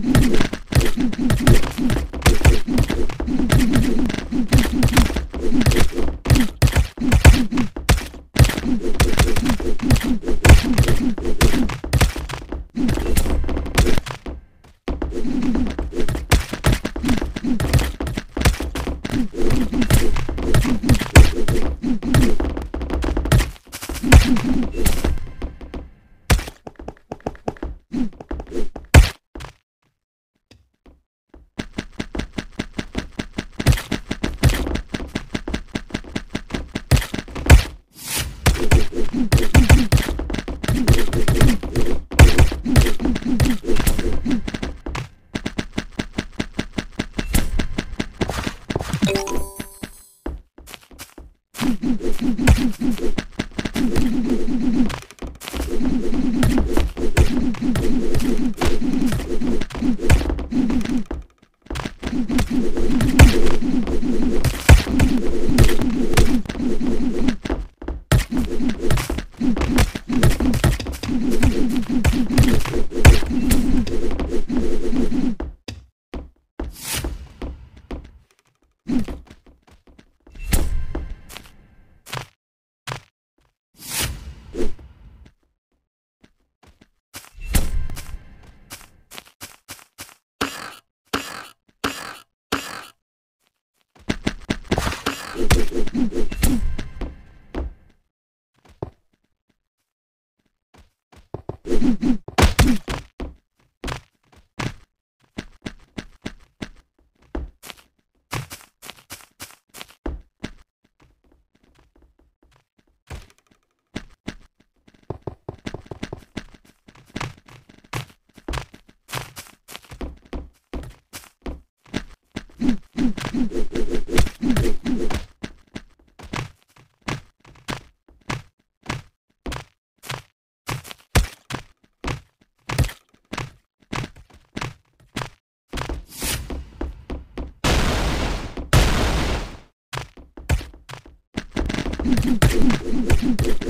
Thank you. Thank you.